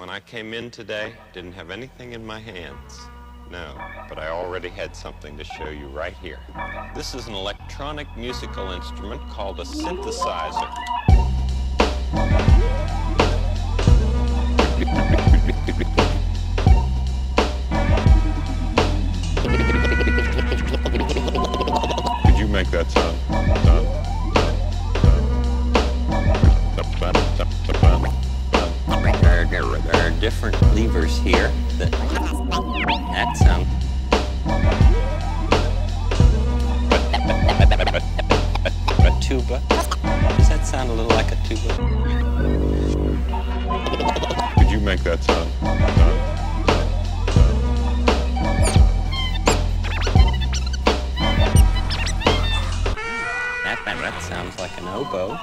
When I came in today, didn't have anything in my hands. No, but I already had something to show you right here. This is an electronic musical instrument called a synthesizer. Could you make that sound? There, different levers here. That, sound. A tuba. Does that sound a little like a tuba? Did you make that sound? That sounds like an oboe.